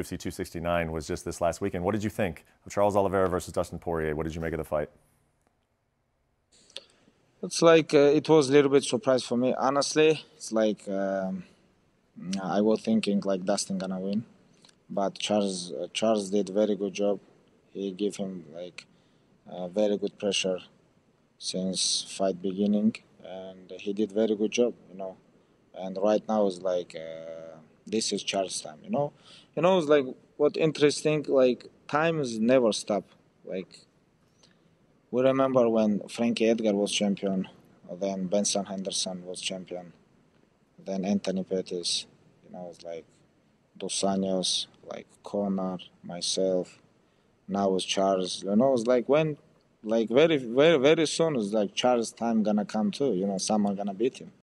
UFC 269 was just this last weekend. What did you think of Charles Oliveira versus Dustin Poirier? What did you make of the fight? It's like uh, it was a little bit surprise for me. Honestly, it's like um, I was thinking like Dustin gonna win, but Charles uh, Charles did very good job. He gave him like uh, very good pressure since fight beginning, and he did very good job. You know, and right now it's like uh, this is Charles time. You know, you know it's like what interesting like time is never stop. Like we remember when Frankie Edgar was champion, then Benson Henderson was champion, then Anthony Pettis, you know, it's like Dos Anjos, like Conor, myself, now it's Charles, you know, it's like when, like very, very, very soon, it's like Charles' time gonna come too, you know, someone gonna beat him.